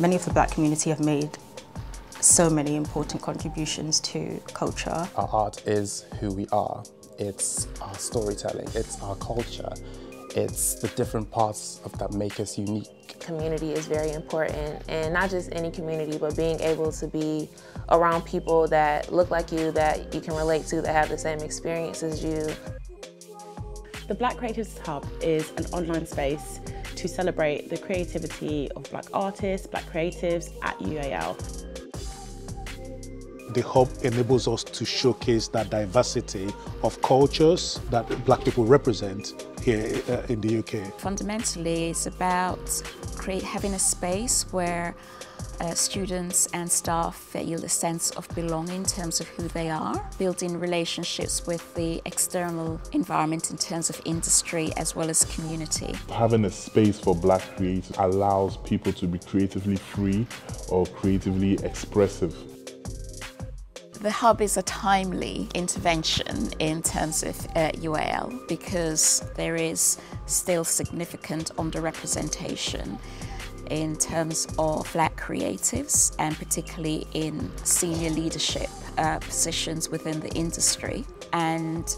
Many of the black community have made so many important contributions to culture. Our art is who we are. It's our storytelling, it's our culture, it's the different parts of that make us unique. Community is very important and not just any community but being able to be around people that look like you, that you can relate to, that have the same experience as you. The Black Creatives Hub is an online space to celebrate the creativity of black artists, black creatives at UAL. The hub enables us to showcase that diversity of cultures that black people represent here uh, in the UK. Fundamentally, it's about create, having a space where uh, students and staff feel a sense of belonging in terms of who they are, building relationships with the external environment in terms of industry as well as community. Having a space for black creators allows people to be creatively free or creatively expressive. The hub is a timely intervention in terms of uh, UAL because there is still significant underrepresentation in terms of black creatives and particularly in senior leadership uh, positions within the industry. And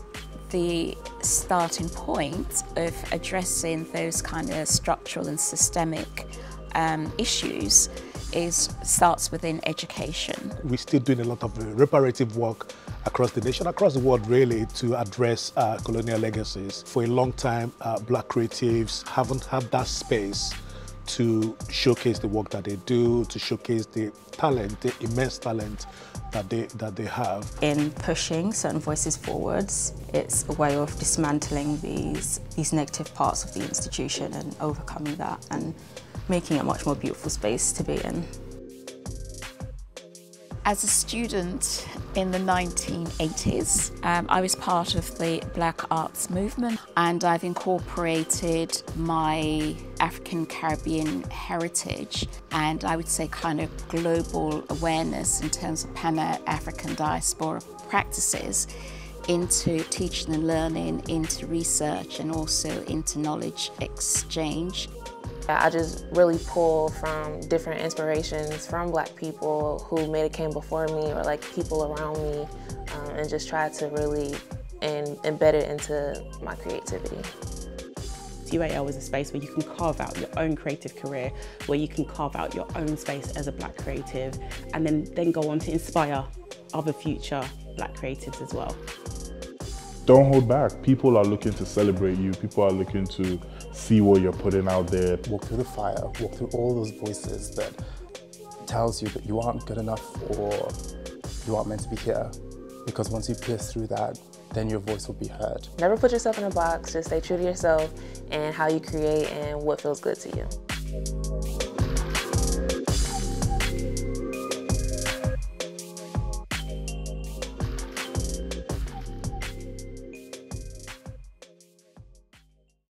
the starting point of addressing those kind of structural and systemic um, issues is starts within education. We're still doing a lot of reparative work across the nation, across the world really, to address uh, colonial legacies. For a long time, uh, black creatives haven't had that space to showcase the work that they do, to showcase the talent, the immense talent that they, that they have. In pushing certain voices forwards, it's a way of dismantling these, these negative parts of the institution and overcoming that and making it a much more beautiful space to be in. As a student in the 1980s, um, I was part of the Black Arts Movement and I've incorporated my African Caribbean heritage and I would say kind of global awareness in terms of Pan-African diaspora practices into teaching and learning, into research and also into knowledge exchange. I just really pull from different inspirations from black people who made it came before me or like people around me um, and just try to really and embed it into my creativity. UAL is a space where you can carve out your own creative career, where you can carve out your own space as a black creative and then, then go on to inspire other future black creatives as well. Don't hold back. People are looking to celebrate you. People are looking to see what you're putting out there. Walk through the fire, walk through all those voices that tells you that you aren't good enough or you aren't meant to be here. Because once you pierce through that, then your voice will be heard. Never put yourself in a box, just stay true to yourself and how you create and what feels good to you.